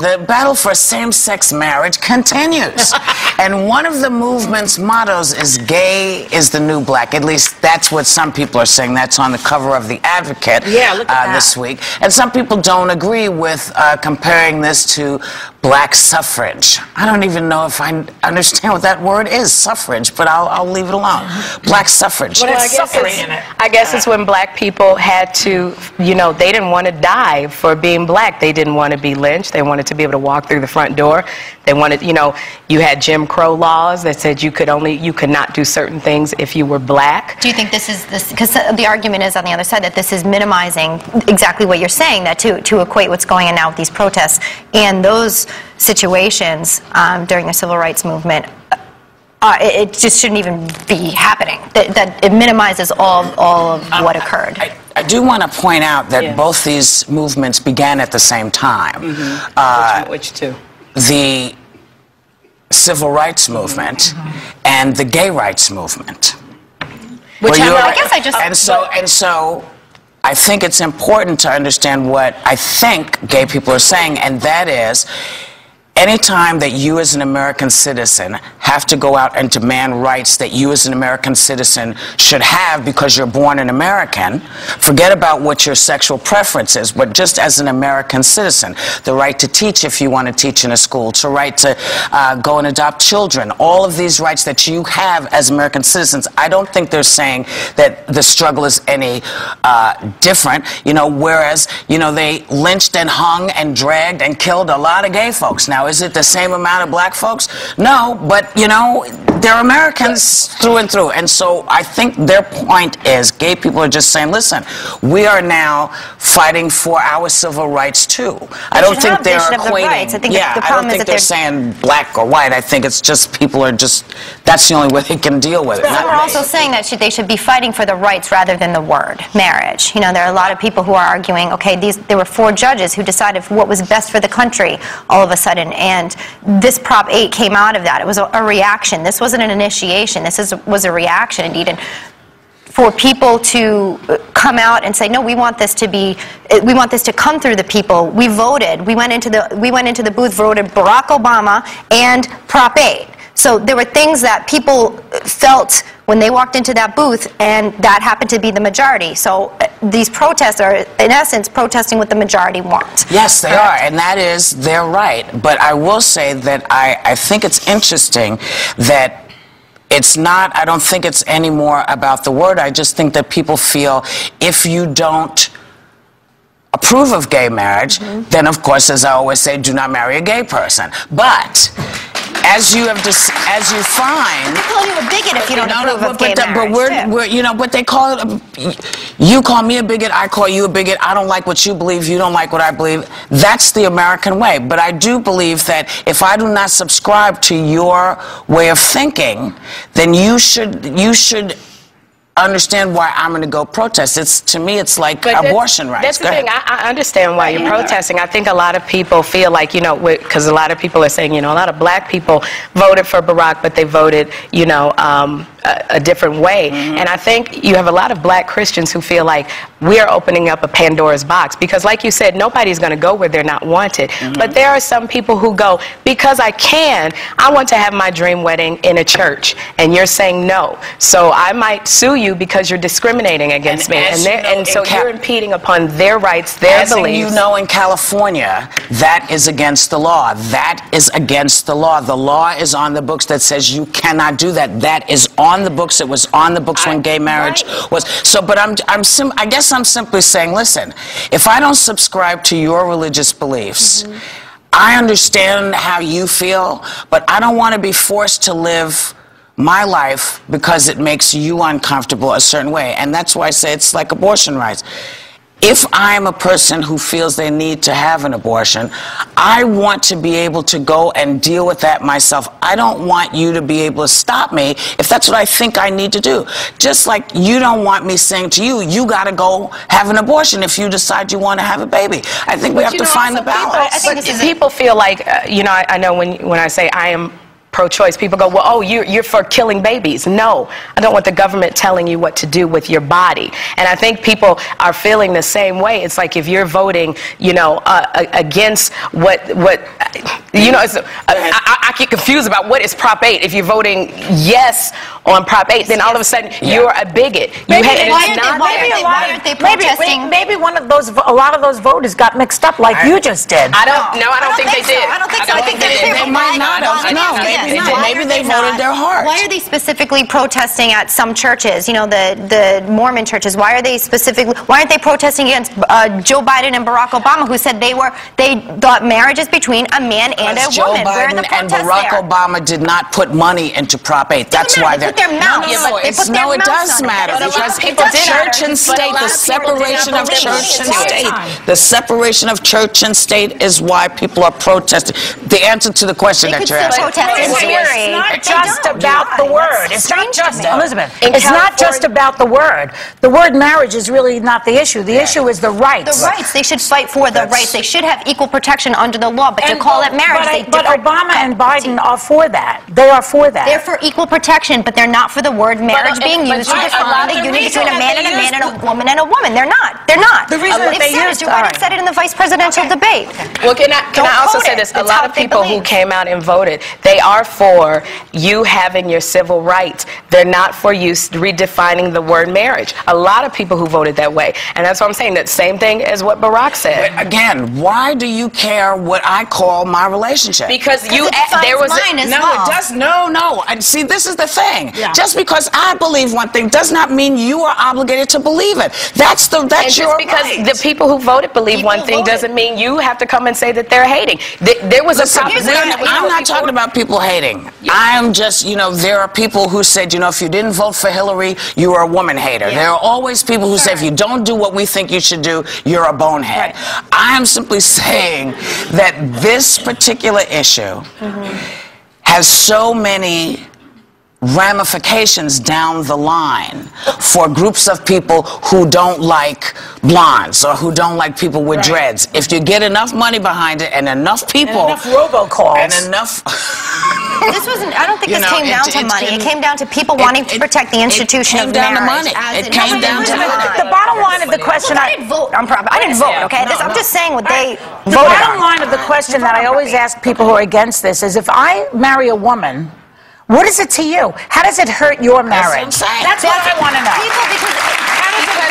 The battle for same sex marriage continues. and one of the movement's mottos is gay is the new black. At least that's what some people are saying. That's on the cover of The Advocate yeah, uh, this week. And some people don't agree with uh, comparing this to black suffrage. I don't even know if I understand what that word is, suffrage, but I'll, I'll leave it alone. Black suffrage. Well, I guess, it's, I guess it's when black people had to, you know, they didn't want to die for being black. They didn't want to be lynched. They wanted to be able to walk through the front door. They wanted, you know, you had Jim Crow laws that said you could only, you could not do certain things if you were black. Do you think this is this, because the argument is on the other side that this is minimizing exactly what you're saying, that to, to equate what's going on now with these protests and those situations um, during the civil rights movement uh, it, it, just shouldn't even be happening. That, that it minimizes all, all of what occurred. I, I do want to point out that both these movements began at the same time. Mm-hmm. Uh, which, which, two? The civil rights movement mm-hmm. and the gay rights movement. Which I, I guess I just and so and so. I think it's important to understand what I think gay people are saying, and that is anytime that you as an American citizen have to go out and demand rights that you as an American citizen should have because you're born an American, forget about what your sexual preference is, but just as an American citizen, the right to teach if you want to teach in a school, to right to uh, go and adopt children, all of these rights that you have as American citizens, I don't think they're saying that the struggle is any uh, different, you know, whereas, you know, they lynched and hung and dragged and killed a lot of gay folks. Now, is it the same amount of black folks? No, but you know, they're Americans through and through. And so I think their point is gay people are just saying, listen, we are now fighting for our civil rights too. I don't think they're equating. The I think yeah, the, I don't think they're, they're, saying black or white. I think it's just people are just, that's the only way they can deal with it. Some are also saying that they should be fighting for the rights rather than the word, marriage. You know, there are a lot of people who are arguing, okay, these, there were four judges who decided what was best for the country all of a sudden and this Prop 8 came out of that. It was a, a reaction. This wasn't an initiation. This is, was a reaction, indeed. And for people to uh, come out and say, no, we want this to be, uh, we want this to come through the people. We voted. We went into the, we went into the booth, voted Barack Obama and Prop 8. So there were things that people felt when they walked into that booth, and that happened to be the majority. So uh, these protests are, in essence, protesting what the majority want. Yes, they are, and that is their right. But I will say that I, I think it's interesting that it's not, I don't think it's any more about the word. I just think that people feel if you don't approve of gay marriage, mm-hmm. then of course, as I always say, do not marry a gay person. But as you have dis- as you find. They call you a bigot if you don't no, approve no, of gay but, marriage. But we're, we're, you know, but they call it. You call me a bigot, I call you a bigot. I don't like what you believe, you don't like what I believe. That's the American way. But I do believe that if I do not subscribe to your way of thinking, then you should you should understand why I'm going to go protest. It's to me, it's like but abortion rights. That's go the ahead. thing. I, I, understand why you're protesting. I think a lot of people feel like you know, because a lot of people are saying, you know, a lot of black people voted for Barack, but they voted, you know, um, a, a, different way. Mm-hmm. And I think you have a lot of black Christians who feel like we're opening up a Pandora's box because, like you said, nobody's going to go where they're not wanted. Mm-hmm. But there are some people who go because I can. I want to have my dream wedding in a church, and you're saying no. So I might sue you because you're discriminating against and me, and, you know, and so you're impeding upon their rights, their as beliefs. You know, in California, that is against the law. That is against the law. The law is on the books that says you cannot do that. That is on the books. It was on the books I, when gay marriage right. was. So, but I'm, I'm sim- I guess I'm simply saying, listen, if I don't subscribe to your religious beliefs. Mm-hmm. I understand how you feel, but I don't want to be forced to live my life because it makes you uncomfortable a certain way. And that's why I say it's like abortion rights. If I'm a person who feels they need to have an abortion, I want to be able to go and deal with that myself. I don't want you to be able to stop me if that's what I think I need to do. Just like you don't want me saying to you, you got to go have an abortion if you decide you want to have a baby. I think but we have to know, find the balance. People, I think people feel like, uh, you know, I, I know when, when I say I am pro-choice. People go, well, oh, you're, you're for killing babies. No, I don't want the government telling you what to do with your body. And I think people are feeling the same way. It's like if you're voting, you know, uh, against what, what, you know, it's, uh, I, I get confused about what is Prop 8. If you're voting yes on Prop 8, then all of a sudden you're a bigot. You Maybe- had- and why it's aren't they- not why there. aren't they- why aren't they Maybe, protesting? maybe one of those, a lot of those voters got mixed up like you just did. I don't, no, I don't think they so. did. I don't think so. I think they're they- they might not have. Why- No, maybe yes. not. Why Maybe they voted their heart. Why are they specifically protesting at some churches? You know, the the Mormon churches. Why are they specifically? Why aren't they protesting against uh, Joe Biden and Barack Obama, who said they were they thought marriage is between a man and a woman? Where are the protests Barack there? Obama did not put money into Prop 8. That's why They they're... put their mouths. No, no, no, They it's, no it does on it. matter But because people did church and state, the of people did separation of church and state, the separation of church and state is why people are protesting. The answer to the question They that you're asking. It's not just about the word. It's not just, me. Elisabeth, In it's not just about the word. The word marriage is really not the issue. The issue is the rights. The rights. They should fight for the rights. They should have equal protection under the law. But to call it marriage, but, they but Obama and Biden are for that. They are for that. They're for equal protection, but they're not for the word marriage uh, being used to right, a define the union between a man and they a man use and a woman and a woman. They're not. They're not. The reason They've that they said used- it. Joe Biden all right. said it in the vice presidential debate. Well, can I, can I also quote say it. this? A lot of people who came out and voted, they are for you having your civil rights. They're not for you redefining the word marriage. A lot of people who voted that way. And that's what I'm saying. That same thing as what Barack said. Again, why do you care what I call my relationship? Because you, there was defines a, mine as no, well. it does. No, no. And see, this is the thing. Yeah. Just because I believe one thing does not mean you are obligated to believe it. That's the that's And just your because right. the people who voted believe People one thing voted. doesn't mean you have to come and say that they're hating. Th- There was Listen, a proposition. I'm not talking about people hating. I'm just, you know, there are people who said, you know, if you didn't vote for Hillary, you are a woman hater. There are always people who say, if you don't do what we think you should do, you're a bonehead. I am simply saying that this particular issue mm-hmm. Has so many ramifications down the line for groups of people who don't like blondes or who don't like people with dreads. If you get enough money behind it and enough people enough robocalls. and enough This wasn't. I don't think You this know, came it- down to it money. It didn't- came down to people it- wanting to protect the it institution came of down to marriage. money. as It an came down to money. The bottom line of the question Look, I... I didn't vote on Prop. I didn't vote. Okay, this, I'm just saying what they The voted bottom on. line of the question that I always ask people who are against this is if I marry a woman, what is it to you? How does it hurt your marriage? That's, That's what I want to know. People, because how does it